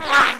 Ah!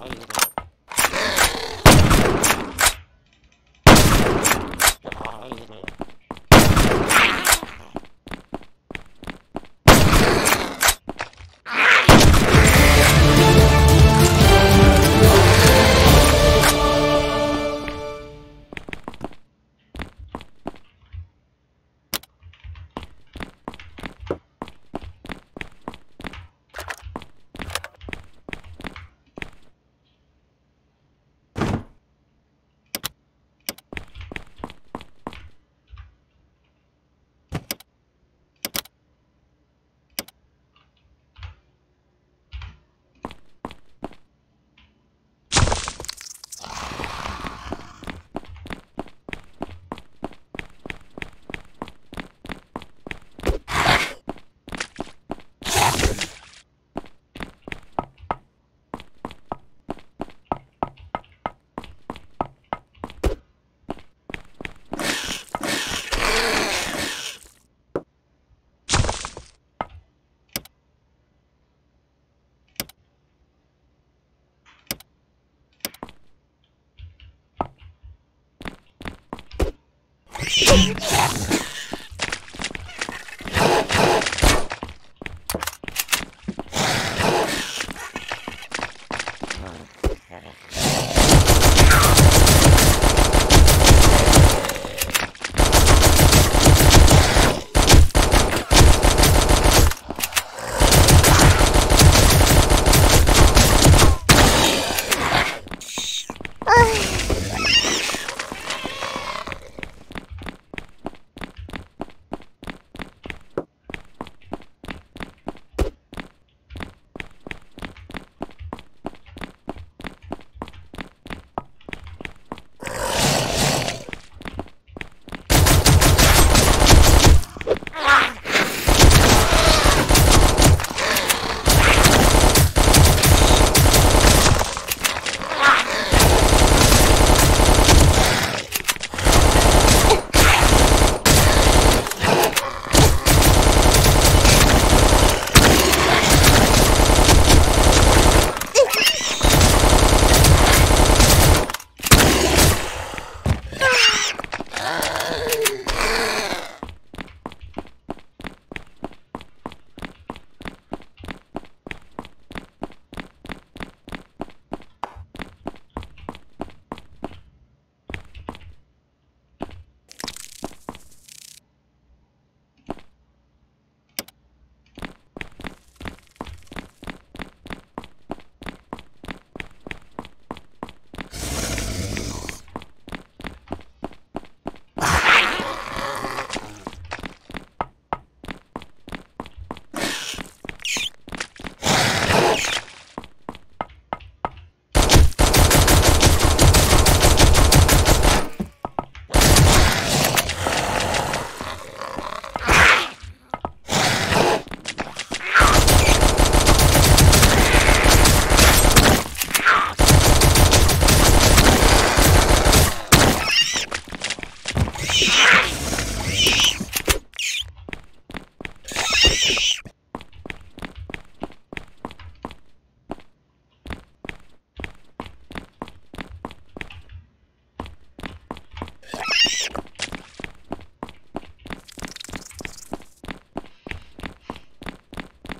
아, 이거. Shh.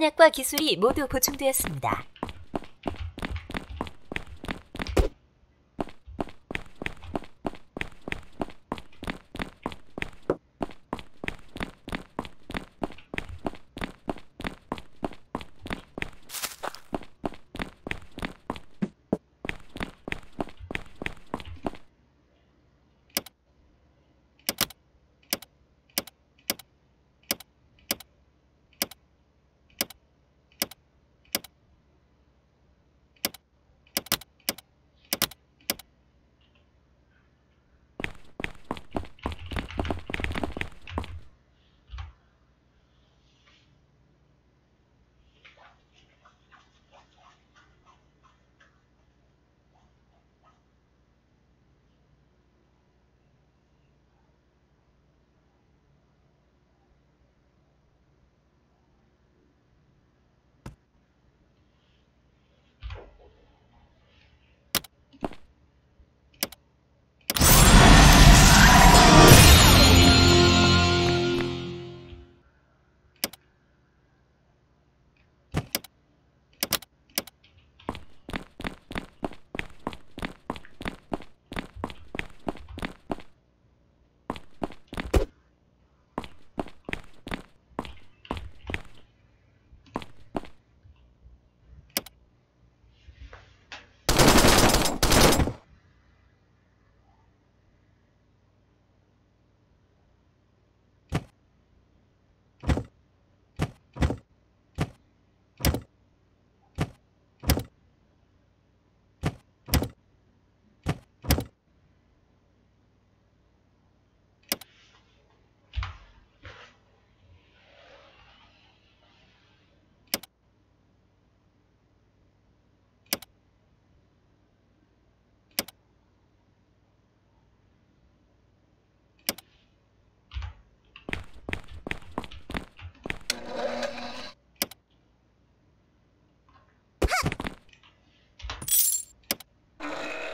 탄약과 기술이 모두 보충되었습니다. you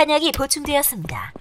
탄약이 보충되었습니다.